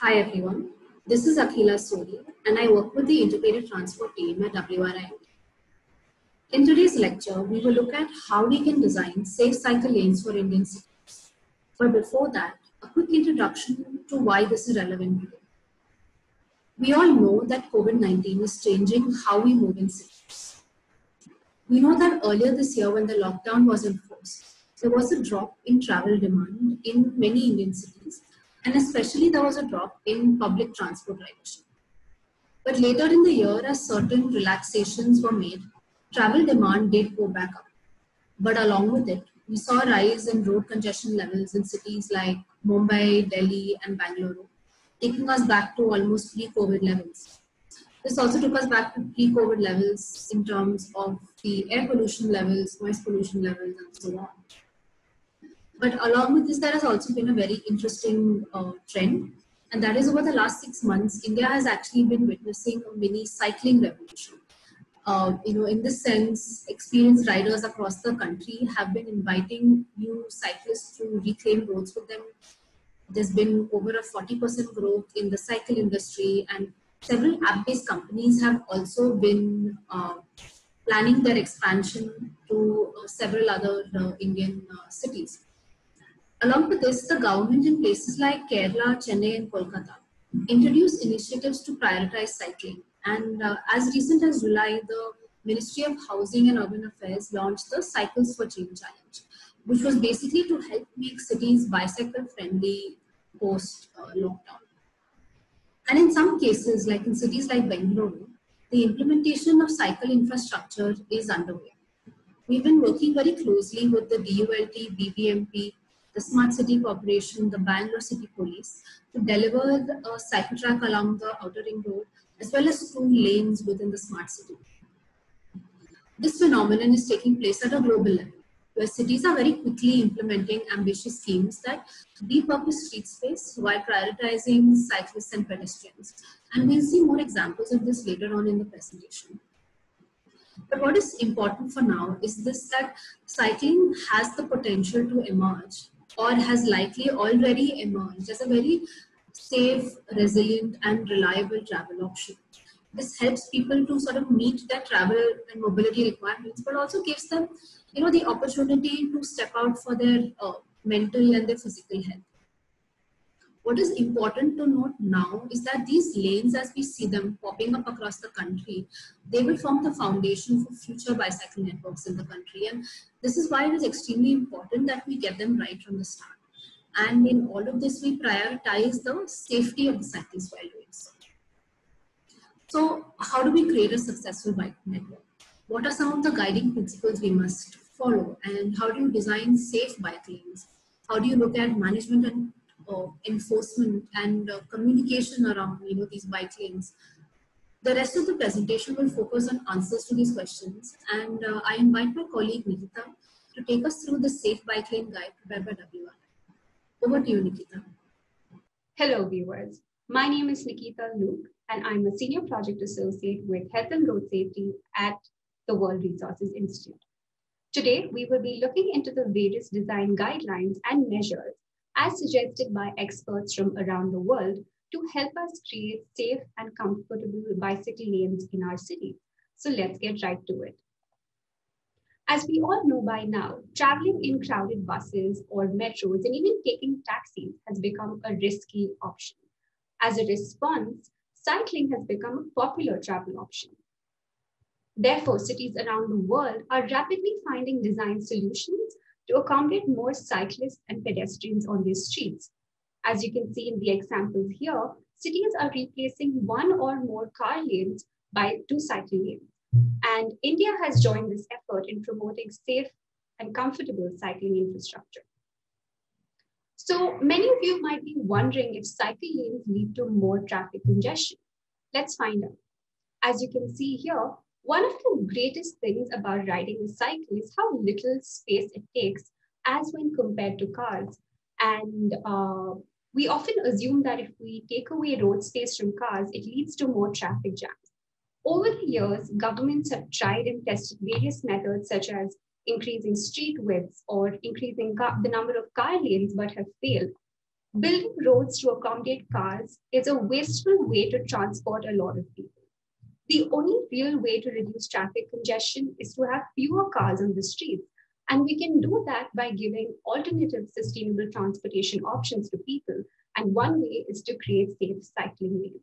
Hi everyone, this is Akhila Suri and I work with the Integrated Transport team at WRI. In today's lecture, we will look at how we can design safe cycle lanes for Indian cities. But before that, a quick introduction to why this is relevant today. We all know that COVID-19 is changing how we move in cities. We know that earlier this year when the lockdown was enforced, there was a drop in travel demand in many Indian cities, and especially there was a drop in public transport ridership. But later in the year, as certain relaxations were made, travel demand did go back up. But along with it, we saw a rise in road congestion levels in cities like Mumbai, Delhi, and Bangalore, taking us back to almost pre-COVID levels. This also took us back to pre-COVID levels in terms of the air pollution levels, noise pollution levels, and so on. But along with this, there has also been a very interesting uh, trend, and that is over the last six months, India has actually been witnessing a mini cycling revolution. Uh, you know, in this sense, experienced riders across the country have been inviting new cyclists to reclaim roads with them. There's been over a 40% growth in the cycle industry, and several app-based companies have also been uh, planning their expansion to uh, several other uh, Indian uh, cities. Along with this, the government in places like Kerala, Chennai, and Kolkata introduced initiatives to prioritize cycling. And uh, as recent as July, the Ministry of Housing and Urban Affairs launched the Cycles for Change Challenge, which was basically to help make cities bicycle friendly post uh, lockdown. And in some cases, like in cities like Bengaluru, the implementation of cycle infrastructure is underway. We've been working very closely with the DULT, BBMP, the Smart City Corporation, the Bangalore City Police to deliver a cycle track along the outer ring road as well as two lanes within the smart city. This phenomenon is taking place at a global level where cities are very quickly implementing ambitious schemes that repurpose street space while prioritizing cyclists and pedestrians. And we'll see more examples of this later on in the presentation. But what is important for now is this that cycling has the potential to emerge or has likely already emerged as a very safe, resilient, and reliable travel option. This helps people to sort of meet their travel and mobility requirements, but also gives them, you know, the opportunity to step out for their uh, mental and their physical health. What is important to note now is that these lanes, as we see them popping up across the country, they will form the foundation for future bicycle networks in the country. And this is why it is extremely important that we get them right from the start. And in all of this, we prioritize the safety of the cyclists while doing so. So how do we create a successful bike network? What are some of the guiding principles we must follow? And how do you design safe bike lanes? How do you look at management and uh, enforcement and uh, communication around you know these bike lanes. The rest of the presentation will focus on answers to these questions and uh, I invite my colleague Nikita to take us through the Safe Bike Lane Guide prepared by WRI. Over to you, Nikita. Hello, viewers. My name is Nikita Luke, and I'm a Senior Project Associate with Health and Road Safety at the World Resources Institute. Today, we will be looking into the various design guidelines and measures as suggested by experts from around the world to help us create safe and comfortable bicycle lanes in our city. So let's get right to it. As we all know by now, traveling in crowded buses or metros and even taking taxis has become a risky option. As a response, cycling has become a popular travel option. Therefore, cities around the world are rapidly finding design solutions to accommodate more cyclists and pedestrians on their streets. As you can see in the examples here, cities are replacing one or more car lanes by two cycle lanes. And India has joined this effort in promoting safe and comfortable cycling infrastructure. So many of you might be wondering if cycle lanes lead to more traffic congestion. Let's find out. As you can see here, one of the greatest things about riding a cycle is how little space it takes as when compared to cars. And uh, we often assume that if we take away road space from cars, it leads to more traffic jams. Over the years, governments have tried and tested various methods such as increasing street widths or increasing the number of car lanes, but have failed. building roads to accommodate cars is a wasteful way to transport a lot of people. The only real way to reduce traffic congestion is to have fewer cars on the streets. And we can do that by giving alternative sustainable transportation options to people. And one way is to create safe cycling lanes.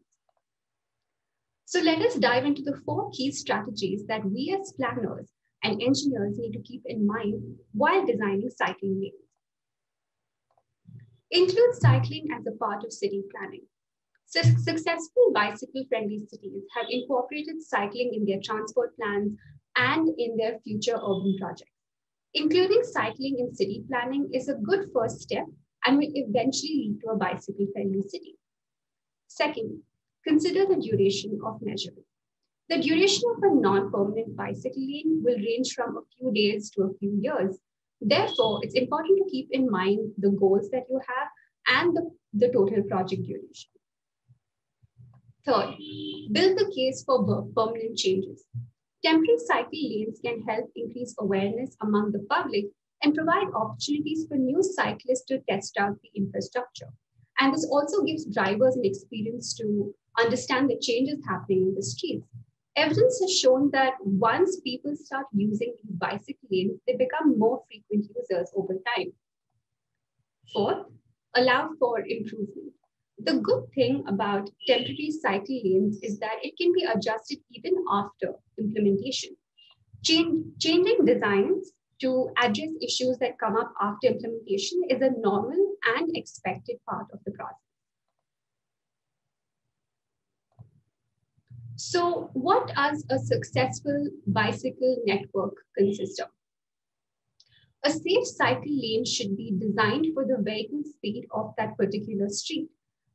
So let us dive into the four key strategies that we as planners and engineers need to keep in mind while designing cycling lanes. Include cycling as a part of city planning. Successful bicycle-friendly cities have incorporated cycling in their transport plans and in their future urban projects. Including cycling in city planning is a good first step and will eventually lead to a bicycle-friendly city. Second, consider the duration of measurement. The duration of a non-permanent bicycle lane will range from a few days to a few years. Therefore, it's important to keep in mind the goals that you have and the, the total project duration. Third, build the case for permanent changes. Temporary cycle lanes can help increase awareness among the public and provide opportunities for new cyclists to test out the infrastructure. And this also gives drivers an experience to understand the changes happening in the streets. Evidence has shown that once people start using these bicycle lanes, they become more frequent users over time. Fourth, allow for improvement. The good thing about temporary cycle lanes is that it can be adjusted even after implementation. Change, changing designs to address issues that come up after implementation is a normal and expected part of the process. So what does a successful bicycle network consist of? A safe cycle lane should be designed for the vehicle speed of that particular street.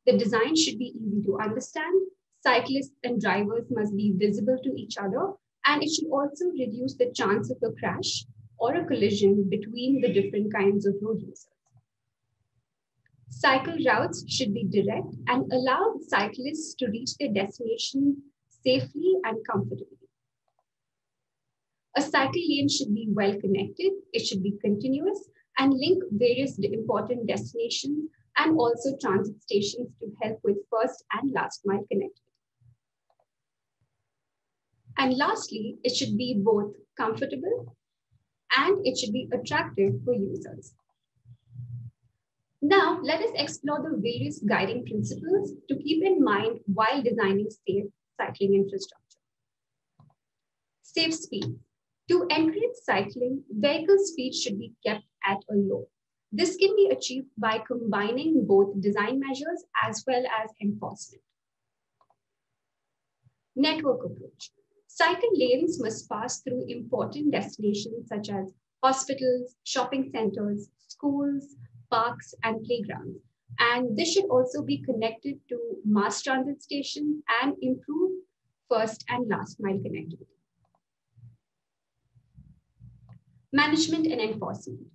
The design should be easy to understand. Cyclists and drivers must be visible to each other, and it should also reduce the chance of a crash or a collision between the different kinds of road users. Cycle routes should be direct and allow cyclists to reach their destination safely and comfortably. A cycle lane should be well connected, it should be continuous and link various important destinations and also transit stations to help with first and last mile connectivity. And lastly, it should be both comfortable and it should be attractive for users. Now, let us explore the various guiding principles to keep in mind while designing safe cycling infrastructure. Safe speed. To encourage cycling, vehicle speed should be kept at a low. This can be achieved by combining both design measures as well as enforcement. Network approach. Cycle lanes must pass through important destinations such as hospitals, shopping centers, schools, parks, and playgrounds. And this should also be connected to mass transit stations and improve first and last mile connectivity. Management and enforcement.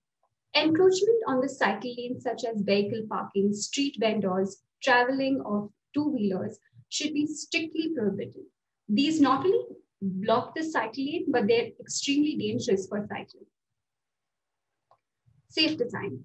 Encroachment on the cycle lanes, such as vehicle parking, street vendors, traveling of two-wheelers, should be strictly prohibited. These not only block the cycle lane, but they're extremely dangerous for cyclists. Safe design.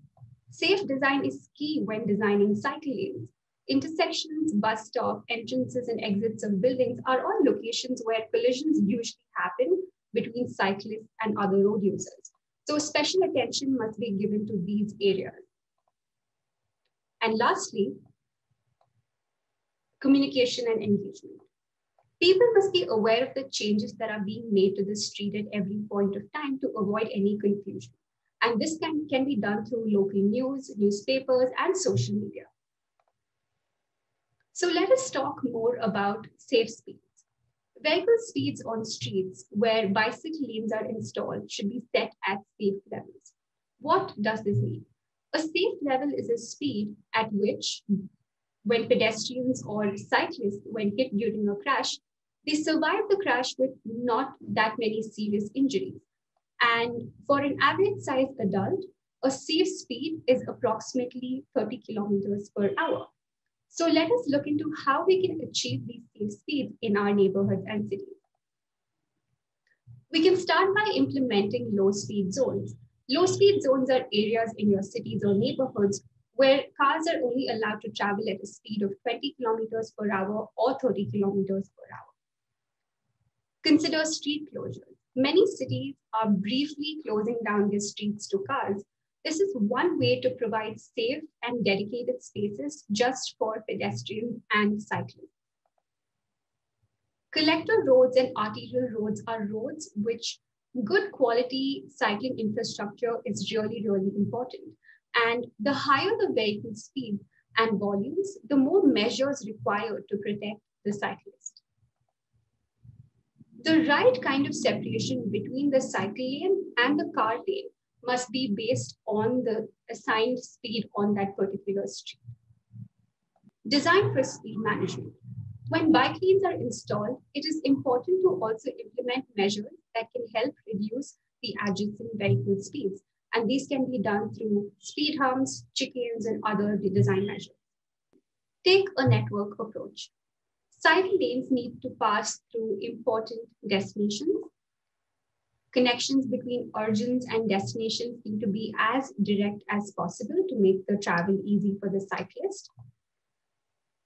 Safe design is key when designing cycle lanes. Intersections, bus stop, entrances, and exits of buildings are all locations where collisions usually happen between cyclists and other road users. So special attention must be given to these areas. And lastly, communication and engagement. People must be aware of the changes that are being made to the street at every point of time to avoid any confusion. And this can, can be done through local news, newspapers, and social media. So let us talk more about safe speed. Vehicle speeds on streets where bicycle lanes are installed should be set at safe levels. What does this mean? A safe level is a speed at which, when pedestrians or cyclists, when hit during a crash, they survive the crash with not that many serious injuries. And for an average sized adult, a safe speed is approximately 30 kilometers per hour. So let us look into how we can achieve these safe speeds in our neighborhoods and cities. We can start by implementing low speed zones. Low speed zones are areas in your cities or neighborhoods where cars are only allowed to travel at a speed of 20 kilometers per hour or 30 kilometers per hour. Consider street closures. Many cities are briefly closing down their streets to cars. This is one way to provide safe and dedicated spaces just for pedestrians and cyclists. Collector roads and arterial roads are roads which good quality cycling infrastructure is really, really important. And the higher the vehicle speed and volumes, the more measures required to protect the cyclist. The right kind of separation between the cycle lane and the car lane must be based on the assigned speed on that particular street. Design for speed management. When bike lanes are installed, it is important to also implement measures that can help reduce the adjacent vehicle speeds and these can be done through speed humps, chicanes, and other design measures. Take a network approach. Cycle lanes need to pass through important destinations. Connections between origins and destinations need to be as direct as possible to make the travel easy for the cyclist.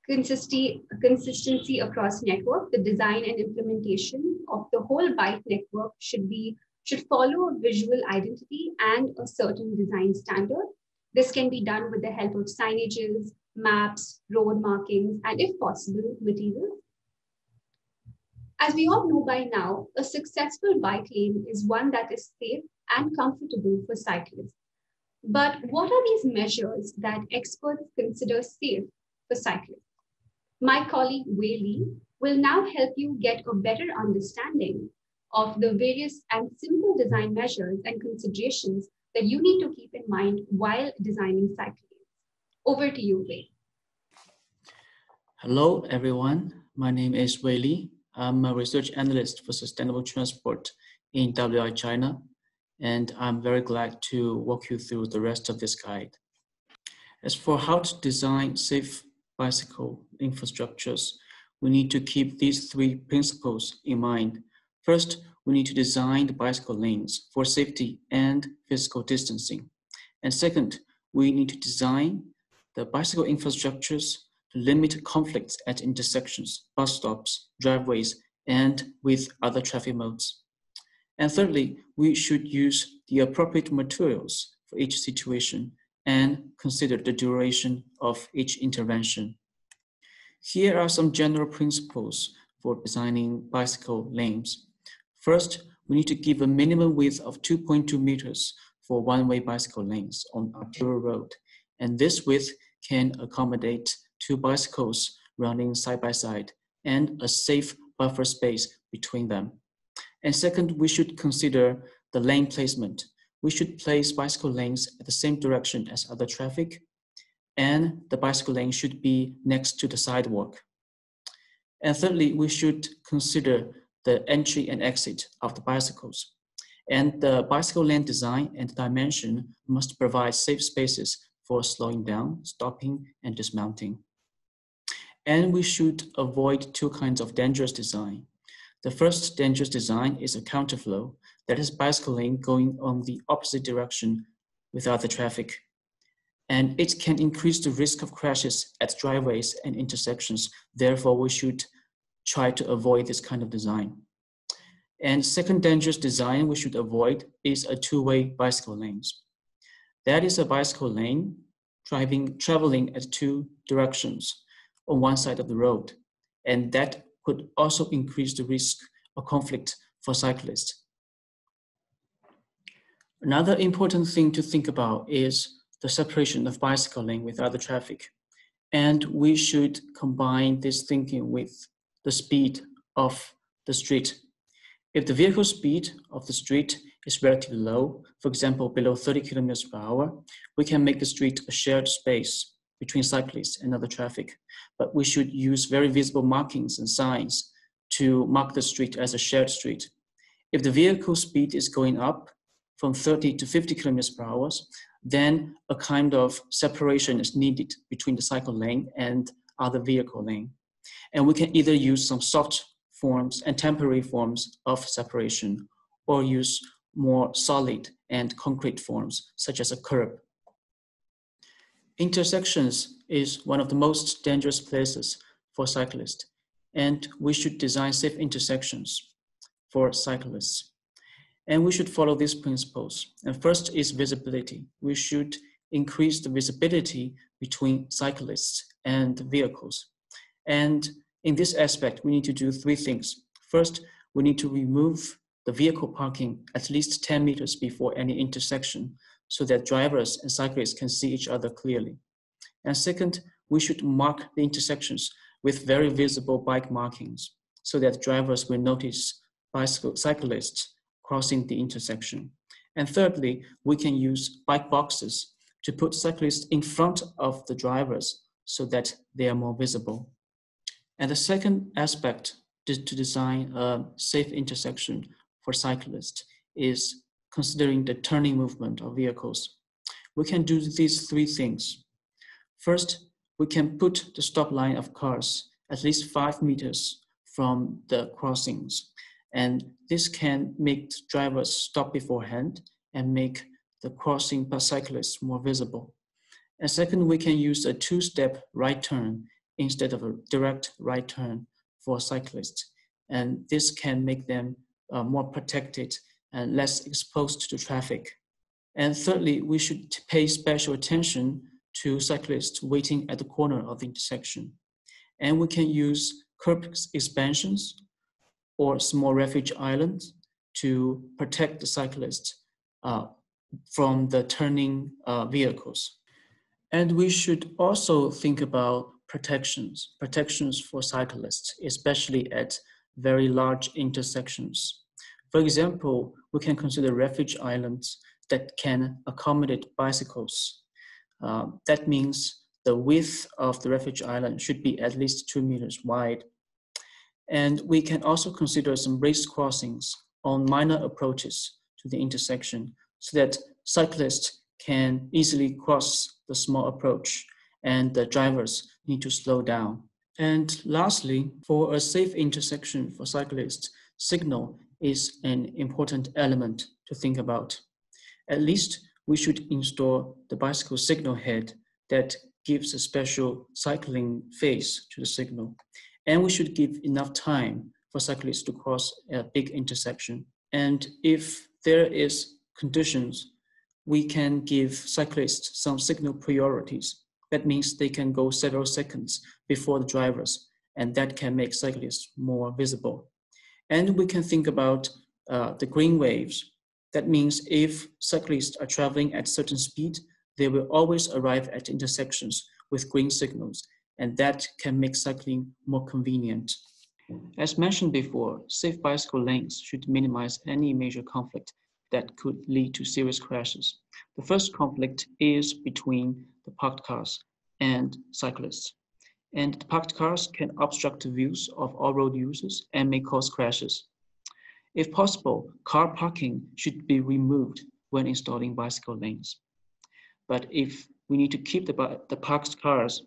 Consistency, consistency across network, the design and implementation of the whole bike network should be should follow a visual identity and a certain design standard. This can be done with the help of signages, maps, road markings, and if possible, materials. As we all know by now, a successful bike lane is one that is safe and comfortable for cyclists. But what are these measures that experts consider safe for cyclists? My colleague Wei Li will now help you get a better understanding of the various and simple design measures and considerations that you need to keep in mind while designing cycling. Over to you, Wei. Hello, everyone. My name is Wei Li. I'm a research analyst for sustainable transport in WRI China, and I'm very glad to walk you through the rest of this guide. As for how to design safe bicycle infrastructures, we need to keep these three principles in mind First, we need to design the bicycle lanes for safety and physical distancing. And second, we need to design the bicycle infrastructures limit conflicts at intersections, bus stops, driveways, and with other traffic modes. And thirdly, we should use the appropriate materials for each situation and consider the duration of each intervention. Here are some general principles for designing bicycle lanes. First, we need to give a minimum width of 2.2 meters for one-way bicycle lanes on arterial road. And this width can accommodate two bicycles running side by side and a safe buffer space between them. And second, we should consider the lane placement. We should place bicycle lanes at the same direction as other traffic, and the bicycle lane should be next to the sidewalk. And thirdly, we should consider the entry and exit of the bicycles. And the bicycle lane design and dimension must provide safe spaces for slowing down, stopping, and dismounting. And we should avoid two kinds of dangerous design. The first dangerous design is a counterflow, that is bicycle lane going on the opposite direction without the traffic. And it can increase the risk of crashes at driveways and intersections. Therefore, we should try to avoid this kind of design. And second dangerous design we should avoid is a two-way bicycle lanes. That is a bicycle lane driving, traveling at two directions on one side of the road. And that could also increase the risk of conflict for cyclists. Another important thing to think about is the separation of bicycle lane with other traffic. And we should combine this thinking with the speed of the street. If the vehicle speed of the street is relatively low, for example, below 30 kilometers per hour, we can make the street a shared space between cyclists and other traffic. But we should use very visible markings and signs to mark the street as a shared street. If the vehicle speed is going up from 30 to 50 kilometers per hour, then a kind of separation is needed between the cycle lane and other vehicle lane. And we can either use some soft forms and temporary forms of separation or use more solid and concrete forms such as a curb. Intersections is one of the most dangerous places for cyclists, and we should design safe intersections for cyclists. And we should follow these principles. And first is visibility. We should increase the visibility between cyclists and vehicles. And in this aspect, we need to do three things. First, we need to remove the vehicle parking at least 10 meters before any intersection so that drivers and cyclists can see each other clearly. And second, we should mark the intersections with very visible bike markings so that drivers will notice bicycle cyclists crossing the intersection. And thirdly, we can use bike boxes to put cyclists in front of the drivers so that they are more visible. And the second aspect to, design a safe intersection for cyclists is considering the turning movement of vehicles. We can do these three things. First, we can put the stop line of cars at least five meters from the crossings. And this can make drivers stop beforehand and make the crossing by cyclists more visible. And second, we can use a two-step right turn instead of a direct right turn for cyclists. And this can make them uh, more protected and less exposed to traffic. And thirdly, we should pay special attention to cyclists waiting at the corner of the intersection. And we can use curb expansions or small refuge islands to protect the cyclists uh, from the turning uh, vehicles. And we should also think about protections, protections for cyclists, especially at very large intersections. For example, we can consider refuge islands that can accommodate bicycles. Uh, that means the width of the refuge island should be at least two meters wide. And we can also consider some race crossings on minor approaches to the intersection so that cyclists can easily cross the small approach and the drivers need to slow down. And lastly, for a safe intersection for cyclists, signal is an important element to think about. At least we should install the bicycle signal head that gives a special cycling phase to the signal. And we should give enough time for cyclists to cross a big intersection. And if there is conditions, we can give cyclists some signal priorities that means they can go several seconds before the drivers, and that can make cyclists more visible. And we can think about uh, the green waves. That means if cyclists are traveling at certain speed, they will always arrive at intersections with green signals, and that can make cycling more convenient. As mentioned before, safe bicycle lanes should minimize any major conflict that could lead to serious crashes. The first conflict is between the parked cars and cyclists. And parked cars can obstruct the views of all road users and may cause crashes. If possible, car parking should be removed when installing bicycle lanes. But if we need to keep the, the parked cars,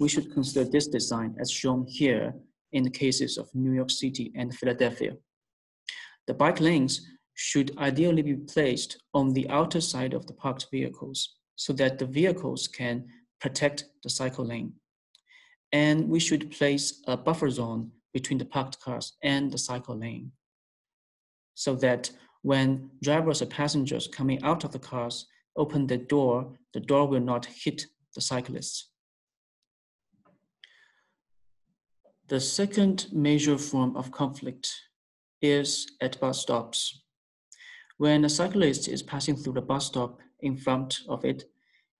we should consider this design as shown here in the cases of New York City and Philadelphia. The bike lanes should ideally be placed on the outer side of the parked vehicles so that the vehicles can protect the cycle lane. And we should place a buffer zone between the parked cars and the cycle lane so that when drivers or passengers coming out of the cars open the door, the door will not hit the cyclists. The second major form of conflict is at bus stops. When a cyclist is passing through the bus stop in front of it,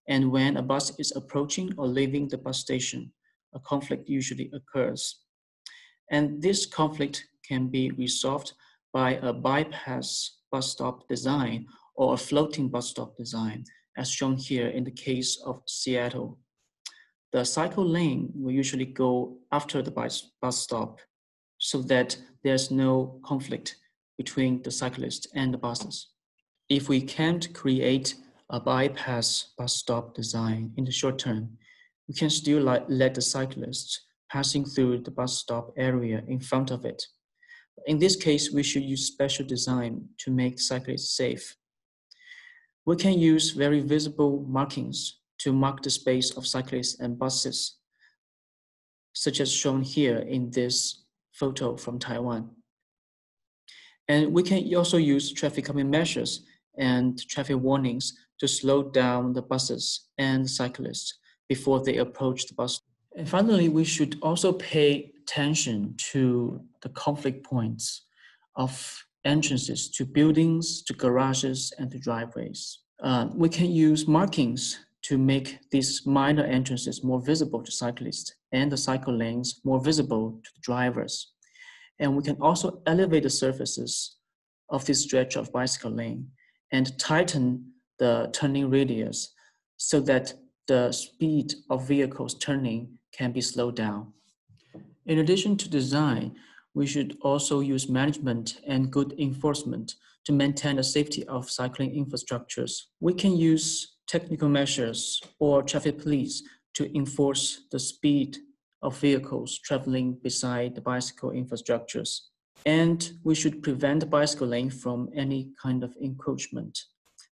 and when a bus is approaching or leaving the bus station, a conflict usually occurs. And this conflict can be resolved by a bypass bus stop design or a floating bus stop design, as shown here in the case of Seattle. The cycle lane will usually go after the bus, bus stop so that there's no conflict between the cyclist and the buses. If we can't create a bypass bus stop design in the short term, we can still let the cyclists passing through the bus stop area in front of it. In this case, we should use special design to make cyclists safe. We can use very visible markings to mark the space of cyclists and buses, such as shown here in this photo from Taiwan. And we can also use traffic calming measures and traffic warnings to slow down the buses and cyclists before they approach the bus. And finally, we should also pay attention to the conflict points of entrances to buildings, to garages, and to driveways. Uh, we can use markings to make these minor entrances more visible to cyclists and the cycle lanes more visible to the drivers. And we can also elevate the surfaces of this stretch of bicycle lane and tighten the turning radius so that the speed of vehicles turning can be slowed down. In addition to design, we should also use management and good enforcement to maintain the safety of cycling infrastructures. We can use technical measures or traffic police to enforce the speed of vehicles traveling beside the bicycle infrastructures. And we should prevent lane from any kind of encroachment.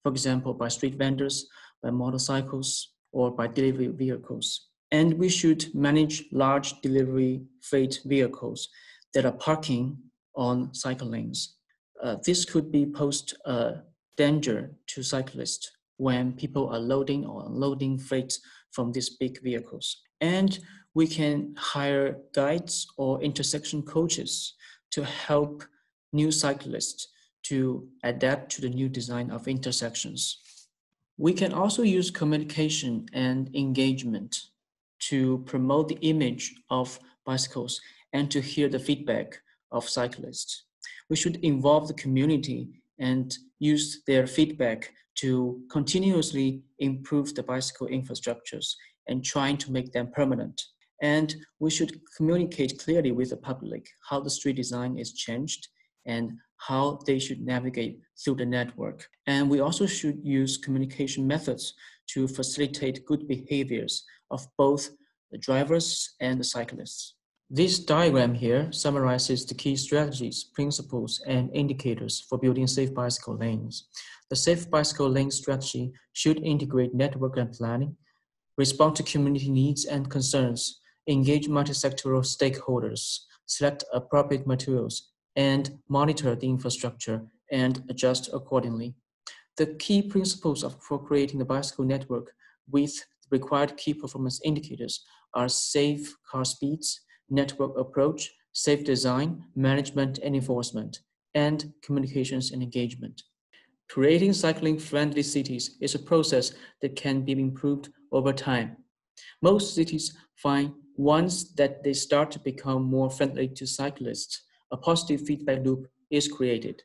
For example, by street vendors, by motorcycles, or by delivery vehicles. And we should manage large delivery freight vehicles that are parking on cycle lanes. Uh, this could be pose a danger to cyclists when people are loading or unloading freight from these big vehicles. And we can hire guides or intersection coaches to help new cyclists to adapt to the new design of intersections. We can also use communication and engagement to promote the image of bicycles and to hear the feedback of cyclists. We should involve the community and use their feedback to continuously improve the bicycle infrastructures and trying to make them permanent. And we should communicate clearly with the public how the street design is changed and how they should navigate through the network. And we also should use communication methods to facilitate good behaviors of both the drivers and the cyclists. This diagram here summarizes the key strategies, principles, and indicators for building safe bicycle lanes. The safe bicycle lane strategy should integrate network and planning, respond to community needs and concerns, engage multi-sectoral stakeholders, select appropriate materials, and monitor the infrastructure and adjust accordingly. The key principles of for creating the bicycle network with the required key performance indicators are safe car speeds, network approach, safe design, management and enforcement, and communications and engagement. Creating cycling friendly cities is a process that can be improved over time. Most cities find once that they start to become more friendly to cyclists, a positive feedback loop is created.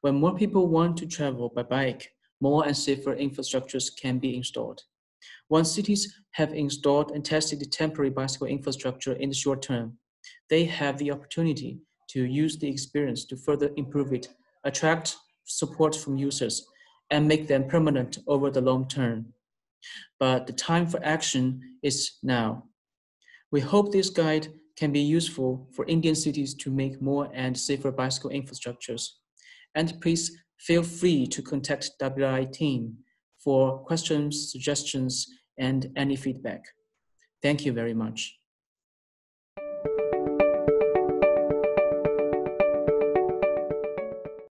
When more people want to travel by bike, more and safer infrastructures can be installed. Once cities have installed and tested the temporary bicycle infrastructure in the short term, they have the opportunity to use the experience to further improve it, attract support from users, and make them permanent over the long term. But the time for action is now. We hope this guide can be useful for Indian cities to make more and safer bicycle infrastructures. And please feel free to contact WRI team for questions, suggestions, and any feedback. Thank you very much.